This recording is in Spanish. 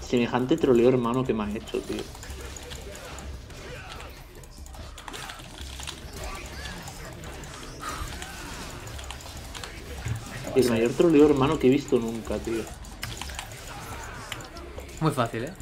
Semejante troleo hermano que me ha hecho, tío. El mayor troleo hermano que he visto nunca, tío. Muy fácil, ¿eh?